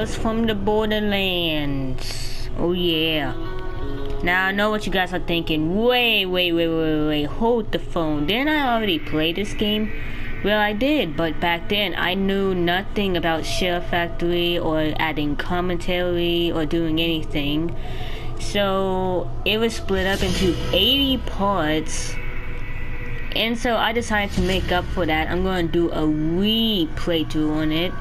Tales from the Borderlands. Oh yeah. Now I know what you guys are thinking. Wait, wait, wait, wait, wait. Hold the phone. Didn't I already play this game? Well, I did, but back then I knew nothing about SHAREfactory or adding commentary or doing anything. So it was split up into 80 parts. And so I decided to make up for that. I'm to do a re-playthrough on it.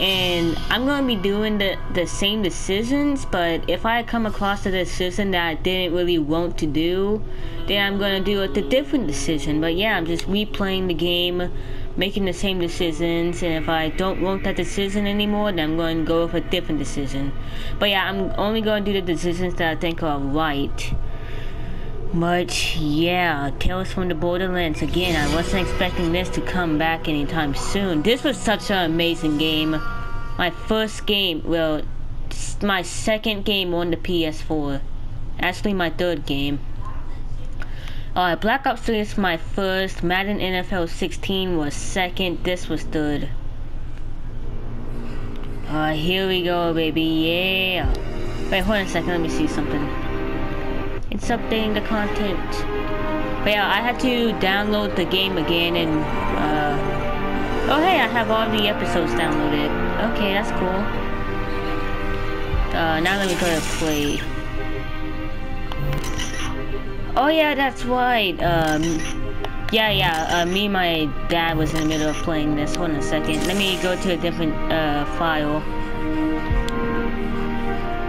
And I'm gonna be doing the the same decisions but if I come across a decision that I didn't really want to do then I'm gonna do a different decision. But yeah I'm just replaying the game making the same decisions. And if I don't want that decision anymore then I'm going to go with a different decision. But yeah I'm only going to do the decisions that I think are right but yeah, Tales from the Borderlands again. I wasn't expecting this to come back anytime soon. This was such an amazing game. My first game, well, my second game on the PS4. Actually, my third game. Alright, Black Ops 3 is my first. Madden NFL 16 was second. This was third. Uh, here we go, baby. Yeah. Wait, hold on a second. Let me see something. It's updating the content. But yeah, I had to download the game again and, uh, oh hey, I have all the episodes downloaded. Okay, that's cool. Uh, now let me go to play. Oh yeah, that's right. Um, yeah, yeah, uh, me and my dad was in the middle of playing this. Hold on a second. Let me go to a different, uh, file.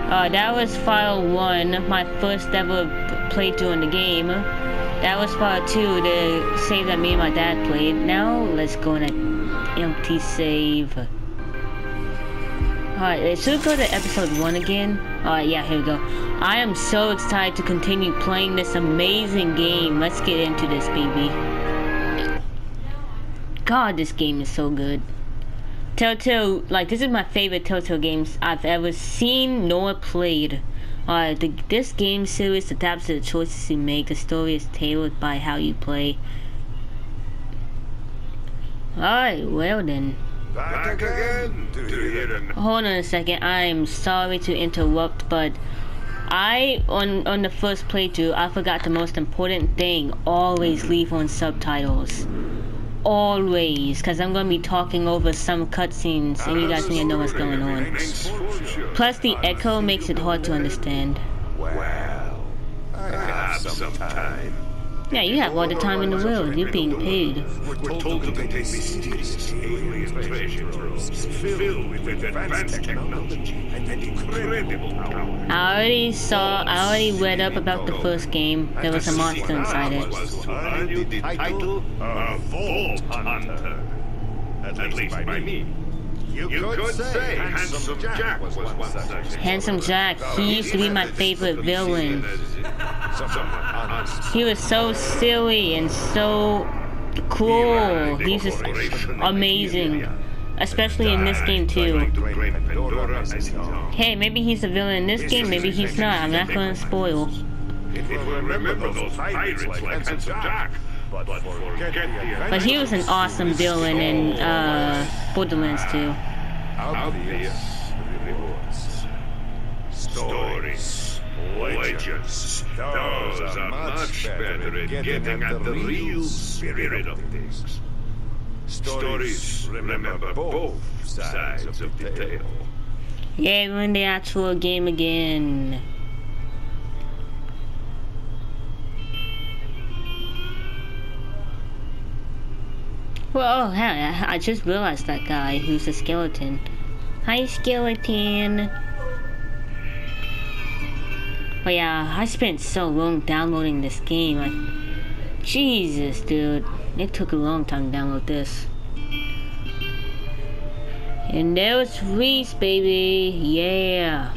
Uh, that was file 1, my first ever playthrough in the game. That was file 2, the save that me and my dad played. Now, let's go in an empty save. Alright, should we go to episode 1 again? Alright, yeah, here we go. I am so excited to continue playing this amazing game. Let's get into this, baby. God, this game is so good. Telltale, like, this is my favorite Telltale games I've ever seen nor played. Uh, the, this game series adapts to the choices you make. The story is tailored by how you play. Alright, well then. Back again? Hold on a second. I'm sorry to interrupt, but I on on the first playthrough I forgot the most important thing. Always leave on subtitles always, because I'm going to be talking over some cutscenes and you guys need to know what's going on. Plus, the echo makes it hard to understand. Well, I have some time. Yeah, you have all the time in the world. You're being paid. We're told to contain mysterious alien treasure troves filled with advanced technology and incredible power. I already saw, I already read up about the first game. There was a monster inside it. the title of Vault Hunter. At least by me. You, you could, could say Handsome Jack, Jack was one such. Handsome Jack, he used to be my favorite villain. He was so silly and so cool. He's just amazing. Especially in this game too. Hey, maybe he's a villain in this game, maybe he's not. I'm not gonna spoil. But he was an awesome villain in uh, Borderlands 2. Obvious rewards. Stories, legends. Those are much better at getting at the real spirit of things. Stories remember both sides of the tale. Yeah, we're in the actual game again. Well, oh, hell, I just realized that guy who's a skeleton. Hi, skeleton. But yeah, I spent so long downloading this game. I Jesus, dude. It took a long time to download this. And there was Rhys, baby. Yeah.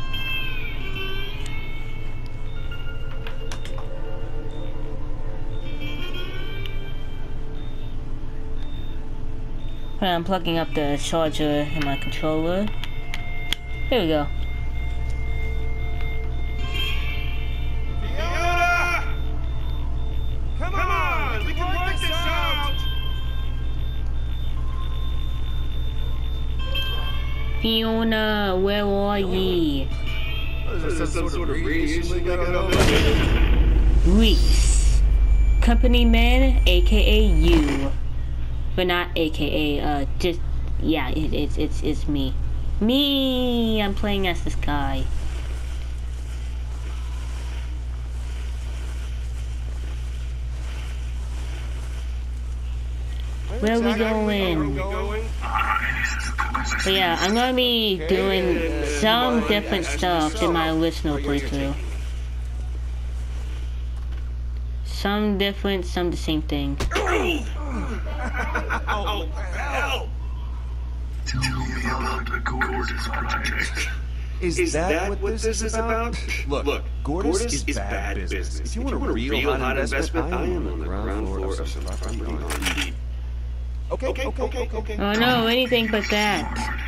I'm plugging up the charger in my controller. Here we go. Fiona, where are ye? Rhys. Company man, aka you. But not aka, uh, just, yeah, it, it's, it's, it's me. Me! I'm playing as this guy. Where are we going? But yeah, I'm gonna be doing some different stuff in my original playthrough. Some different, some the same thing. Oh, hell! Tell me about the Gortys Project. Is, Is that, what this is about? Look, Look, Gortys, is, bad, business. If you want a real, hot investment, I am on the ground floor of some property on Beat. Okay, okay, okay, okay. Oh no, anything but that.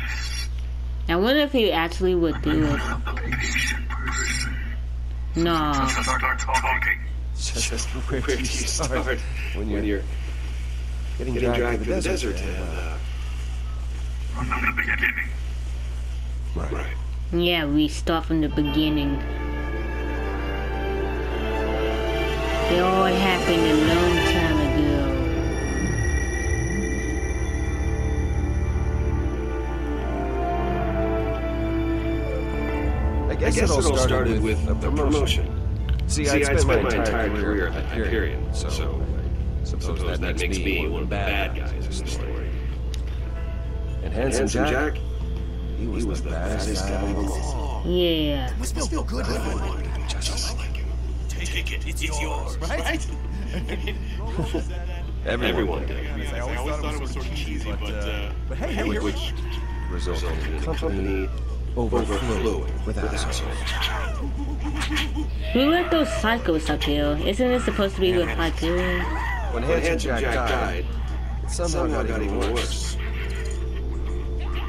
I wonder if he actually would do it. No. Start. Just where, Where do you start when you're, When you're getting, getting dragged, dragged through the desert? and, uh, From the beginning. right. Yeah, we start from the beginning. It all happened a long time ago. I I guess, guess it all started, with a the promotion. promotion. See, See, I'd spent, my entire career at at Hyperion, Hyperion, so, so I suppose, Suppose that, makes me one of the bad guys in the story. And Handsome, Handsome Jack, Jack, he was, he was the the baddest baddest guy guy of of them them all. Yeah. Must feel good living one. just like him. Take it. It's, yours, right? Everyone, Everyone did. did. I always thought it was sort of cheesy, but uh, but hey, hey, you're Which resulted Resulted in in the the company company overflowing overflowing with with assholes. Who let those psychos up here? Isn't it supposed to be with Hyperion? When When Handsome Handsome Jack, Jack died, died, it somehow, somehow got, even worse.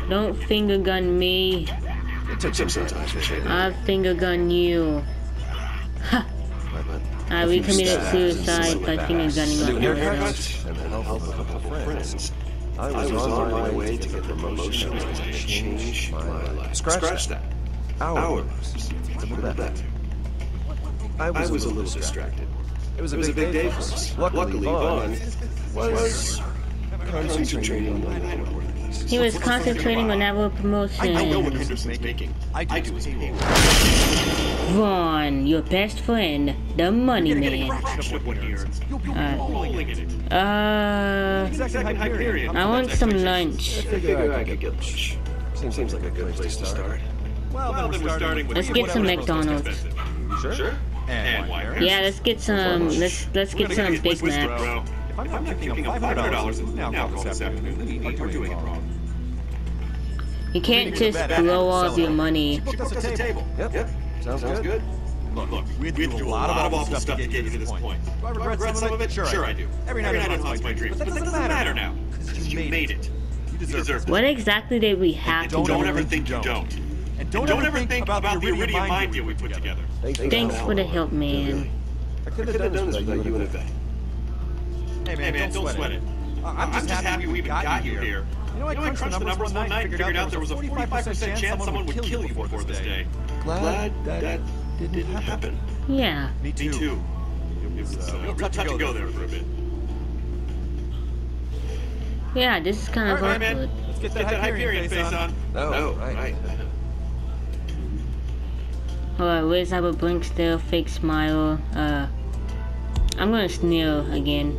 Don't finger gun me. It took some time to shake I'll finger gun you. Ha! but I a we few committed suicide by finger gunning A new my haircut and the help of a couple friends. I was, on, my way to get the promotion that would change my life. Scratch, that. Hours. Hours. Remember that. that. I I was, was a little distracted. It was a, It was a big, day for us. Luckily, Vaughn was concentrating on the work. He was concentrating on our promotion. I know what Henderson's making. I do his payroll. Vaughn, your best friend, the money You're getting a man. fraction of what he earns. You'll be Alright. rolling in it. Uh, I want some lunch. I figure I could get lunch. Seems, seems like a good place to start. Well, then we're starting with Let's get some McDonald's. Sure. Sure. And why? Yeah, let's get some. Let's let's get some Big Macs. Bro. If I'm not picking up five hundred dollars in alcohol this afternoon, we're doing it wrong. You can't just blow all your money. Booked us a table. Yep. Yep. Sounds, Sounds good. good. Look, look, we had do a lot of awful stuff to get you to this point. Do I regret some of it? Sure, I do. Every night it haunts my dreams, but that doesn't matter now. Because you made it. You deserve it. What exactly did we have to Don't ever think you don't. And don't, ever think about the Iridium mind deal we put together. Thanks for the help, man. I could Could have done this without you and Yvette. Hey man, don't sweat it. I'm just happy we even got you here. You know, I crunched the numbers one night and figured out there was a 45% chance someone would kill you before this day. Glad Glad that didn't happen. Yeah. Me too. It was uh, touch and go there for a bit. Yeah, this is kind of All right, man. awkward. Let's get that Hyperion face on. Oh, Oh, right. right. Alright, where's our blink still, fake smile? Uh, I'm gonna sneer again.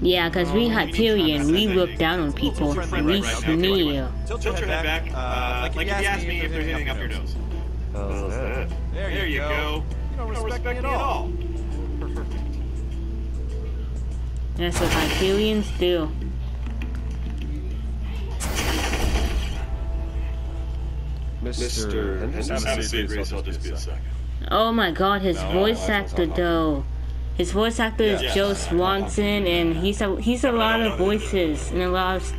Yeah, cause we Hyperion, we look down on people. We sneer. Tilt your head back, uh, like if you ask me if there's anything up your nose. Oh, that. There you go. You don't respect me at all. That's what Hyperions do. Mr. Henderson? Have a seat, Grace. I'll just be a second. Oh my god, his No, voice I- actor though. His voice actor is Yeah. Joe Swanson, and he's a he's a lot of voices and a lot of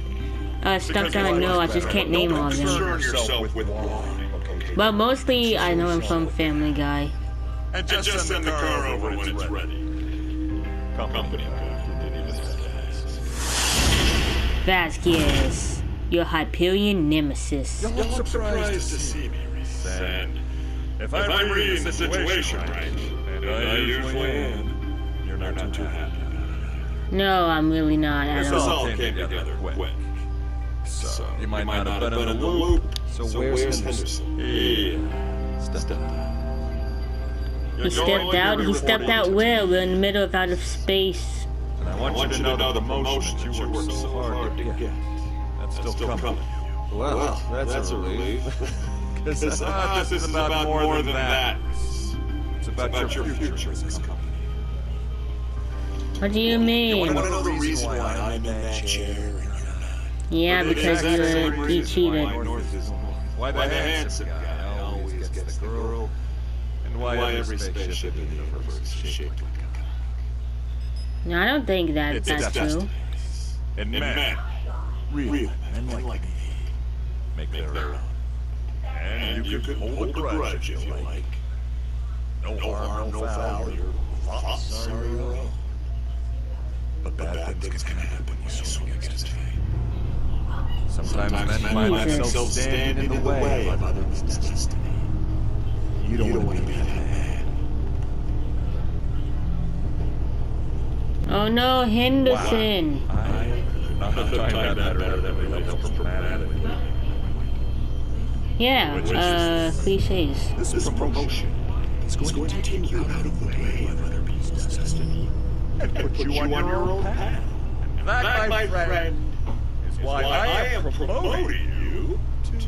uh, stuff that I know. I just can't name all of them. Concern yourself with wine. Okay. But mostly, I know him from Family Guy. And And just send the car over when it's ready. Company Vasquez, your Hyperion nemesis. You're not surprised to see me, Rhys. And if I'm reading the situation right, and I usually am, you're not too happy. No, I'm really not at This all. all came together quick. So, you might not have been in the loop. So where's Henderson? Yeah. Stepped He stepped out. He stepped out where? We're in the middle of outer space. And I I want you to know the promotion that you worked so hard to get. That's That's still coming. Well, that's, a relief. Because Ah, this is about more than that. It's It's about your future in this company. What do you mean? Want to know the reason why I'm in that chair? Yeah, because you were you cheated. Why the handsome guy always gets the girl, and why every spaceship in the universe is shaped like a No, I don't think that It's that's destiny. true. And men, real men like me, make their own. And you can hold a grudge if you like. No harm, no foul, your thoughts are your own. But bad things can happen when you swing against fate. Sometimes men find Jesus. themselves standing in the way of others' destiny. You don't want to be that man. Oh no, Henderson. I could not have timed that better than we left from man. Yeah, uh, cliches. This is a promotion. It's going, to take you out of the way of other people's destiny and put you on your own path. And that, my friend, is why I am promoting you to...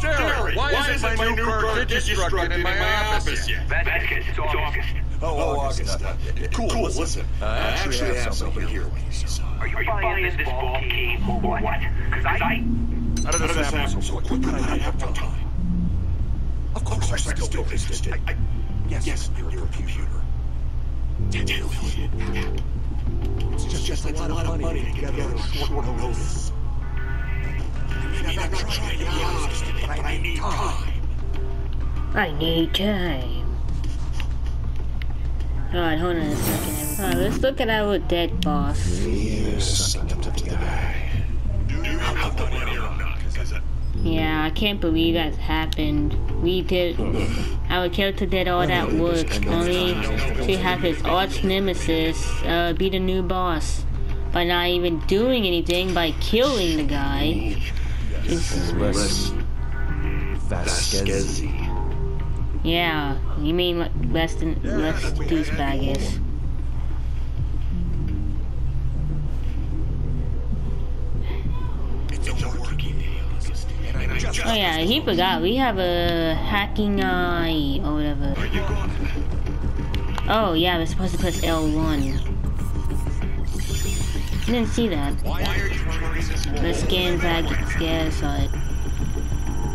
Jerry, why isn't my new car digistructed in my office yet? Vasquez, it's August. Oh, oh August. Cool, listen. Uh, I actually have something here when you saw. Are you buying this ball game or what? Because I... How did this happen so quick? I don't have no time. Of course I still exist. I, I, yes, yes, you're, you're a computer. Damn it. It's just, just a lot, of money to get together short notice. I mean, I'm not trying to be honest, but I need time. I need time. Alright, hold on a second. Alright, let's look at our dead boss. Yeah, I can't believe that happened. We did. Our character did all that work only to have his arch nemesis uh, be the new boss by not even doing anything by killing the guy. Vasquez. Yeah, you mean less than less douchebag is. Oh yeah, he forgot. We have a hacking eye or whatever. Oh yeah, we're supposed to press L1. I didn't see that. Let's scan back, scan side.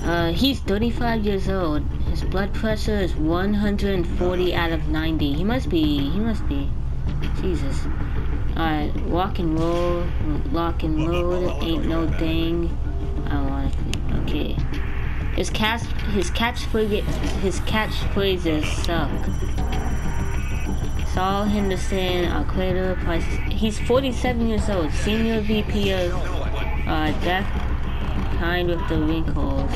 Uh, he's 35 years old. His blood pressure is 140 out of 90. He must be, he must be. Jesus. Alright, walk and roll, lock and load, ain't no thing. I want it. Okay. His catch, his catchphrase, his catchphrases suck. Saul Henderson, Alqueda, Price. He's 47 years old, senior VP of uh, that kind with the wrinkles.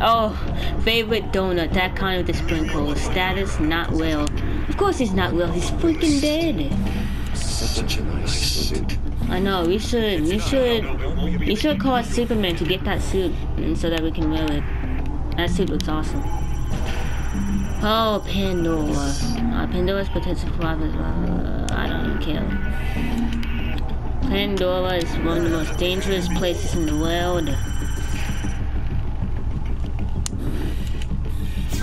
Oh, favorite donut, that kind of the sprinkles. Status not well. Of course he's not well. He's freaking dead. Such a nice suit. I know. We should. We should. We should call Superman to get that suit, and so that we can wear it. That suit looks awesome. Oh, Pandora. Uh, Pandora's potential profit. Uh, I don't even care. Pandora is one of the most dangerous places in the world.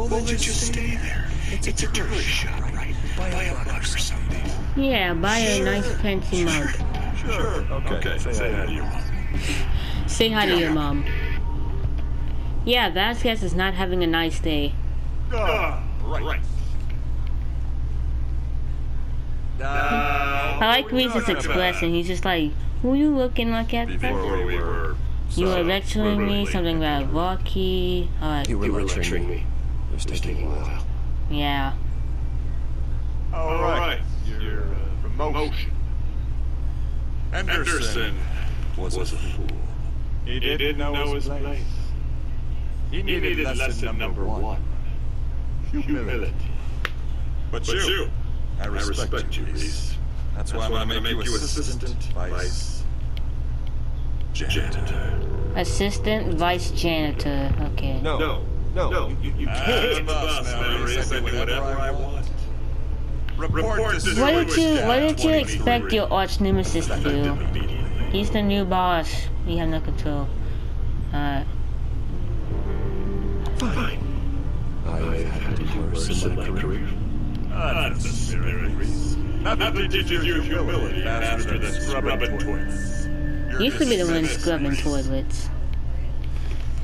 Well, then just stay there. It's a tourist shop, right? Buy a mug or something. Yeah, buy a nice fancy mug. Sure. Okay. Say hi to your mom. Say hi to your mom. Yeah, Vasquez is not having a nice day. Ah, right. I like Rhys's expression. He's just like, who you looking like at? Before we were... You were lecturing me something about Rocky. Alright, You were lecturing me. It was taking a while. yeah. All right. Your uh, promotion. Anderson. Anderson Was a fool. He didn't know his place. He needed lesson number one. Humility. But you, I I respect you, Rhys. That's That's why I'm gonna make you assistant vice janitor. Assistant vice janitor. Okay. No. No, No. no, you, you ah, I'm can't. the boss now, Rhys. I do whatever I want. Report this What did you What did you expect your arch nemesis to do? He's the new boss. We have no control. Alright. Fine. I've had worse in my career. That's the spirit, Rhys. Nothing teaches you humility faster than scrubbing toilets. You're Used to be the one scrubbing Rhys. toilets.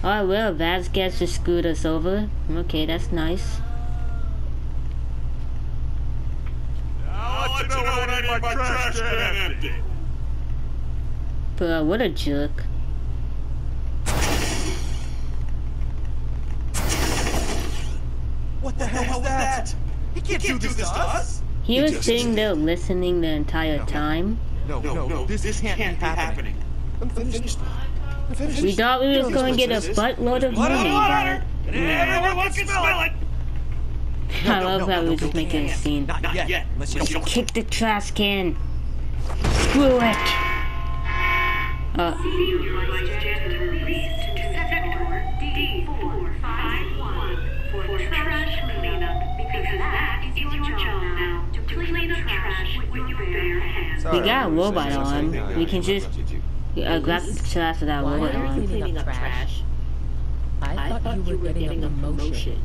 Oh well, Vasquez just screwed us over. Okay, that's nice. I'll let you know when I need my trash can empty. Bro, what a jerk. What the hell was that? He can't, do this to us. He was sitting there listening the entire time. No, no, no, this, this can't, be happening. I'm finished. I'm finished. We thought we was going to get a buttload of money, but Everyone can smell it. I love how we were just making a scene. Not, yet. Unless you don't. Kick the trash can. Screw it. Uh, we got a robot on. We can just uh, grab the trash without Why robot are you cleaning up trash? I, thought, you were getting, a promotion.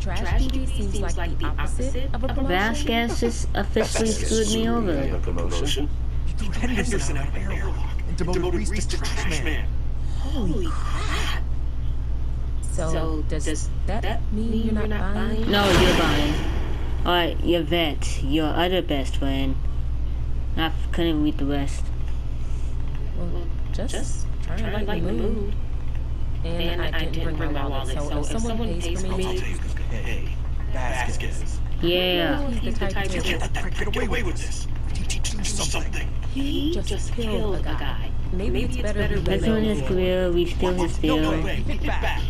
Trash, duty seems, like, the opposite of a promotion. Vasquez just officially screwed me over. A promotion? You threw Henderson out of an airlock and demoted Rhys to trash man. Holy crap! So, does, that, mean you're not, buying? No, you're buying. Alright, Yvette, your other best friend. I f- couldn't read the rest. Well, just, trying to lighten the mood. And, I, didn't bring, my wallet, so, if someone pays for me, Hey, Vasquez. Yeah. he's the type to Can't let that prick get away with this. He teaches you something. he just killed a guy. Maybe, it's better we Let's let his go. career, we steal his No deal. way. Get back.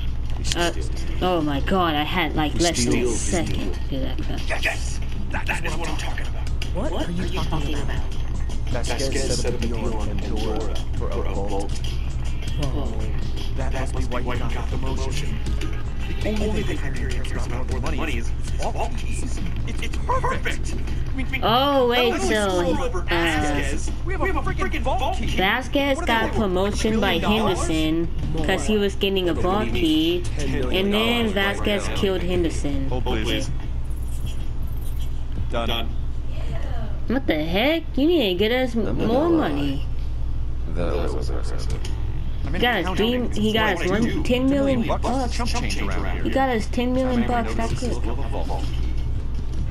Uh, oh my god, I had like less than a second to do that crap. Yes. That, that is what I'm talking about. What, are you talking about? Vasquez set up a deal on Pandora for a vault. That must be why you got the promotion. The only thing Hyperion cares about more than money is vault keys. It, it's perfect. I mean, Oh wait, not so uh, Vasquez, we have a freaking vault key. Vasquez got promotion by Henderson because he was getting a vault key, and then Vasquez killed Henderson. Hold please. Done. What the heck? You need to get us m- more money. That was aggressive. He got us three. He got us one ten million bucks. Chump change around He got us ten million bucks. That's good.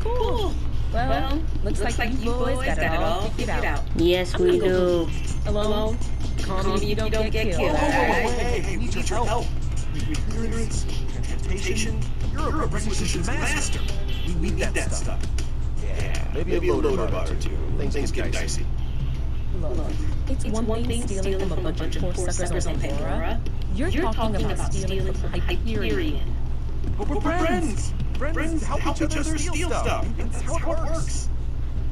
Cool. Well, looks, like, you boys got it all figured out. Yes, we do. Alone, calm you don't, get, killed, Oh, alright? hey, hey, we need your help. Clearance, transportation, you're a requisitions master. We need that stuff. Yeah, Maybe, a loader bot or two. Things, get dicey. Look, it's, one, thing stealing from a bunch of poor suckers on Pandora. You're, talking, about stealing from Hyperion. But we're friends. Friends help each other steal stuff. That's how it works.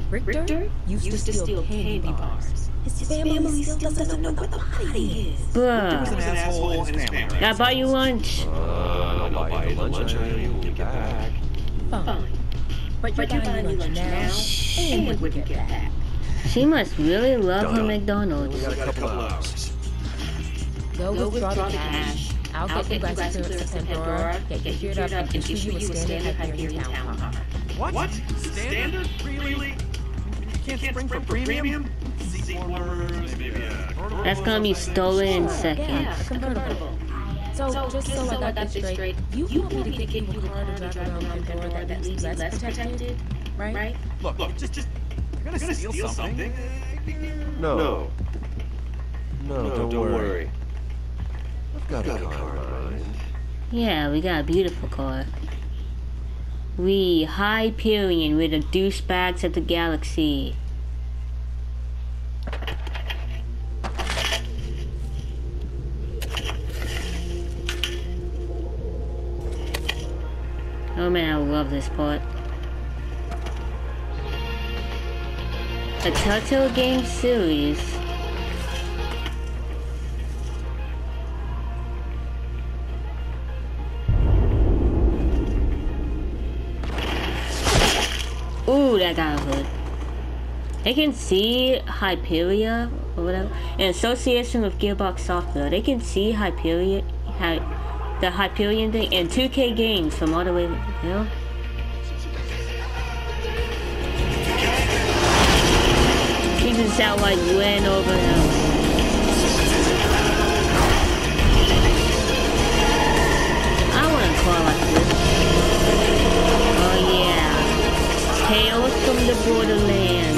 Richter used, to steal candy bars. His family still doesn't know where the body is. Bruh. an asshole and his family. I'll buy you lunch. Uh, I'll buy you lunch item when you get back. Fine. But you're buying me lunch now, in when you get back. She must really love her McDonald's. We got a couple hours. Go withdraw the cash. I'll get you guys clearance to Pandora, get you geared up, and issue you a standard Hyperion town car. What? Standard? Really? You can't spring for premium? Seawarmers, maybe a... That's gonna be stolen in seconds. Yeah, a convertible. So, just so I got this straight, you want me to give you a car to drive around Pandora that leaves you less protected, right? Right? Look, look, just, just... You're gonna steal something. No. No. No, don't, worry. I've got, a car in mind. Yeah, we got a beautiful car. We Hyperion with the douchebags of the galaxy. Oh man, I love this part. A Telltale game series. Ooh, that got hood. They can see Hyperia or whatever in association with Gearbox Software. They can see Hyperia, Hy, the Hyperion thing and 2K games from all the way, you know. Even sound like win over them. I want to call like this. Oh yeah. Tales from the Borderlands.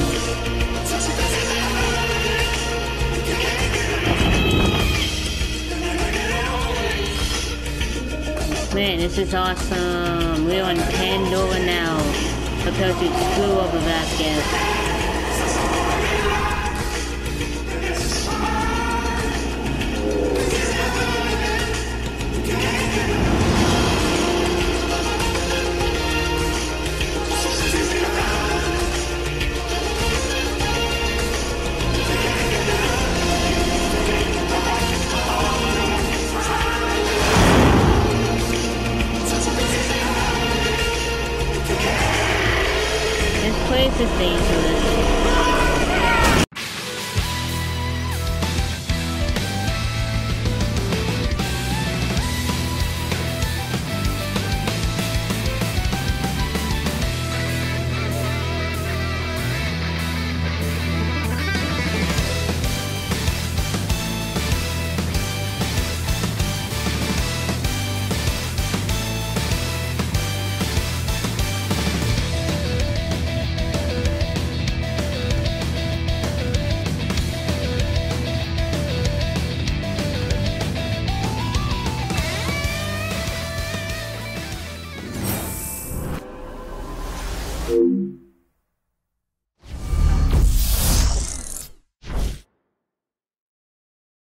Man, this is awesome. We're on Pandora now. Because we screw over Vasquez. Is dangerous.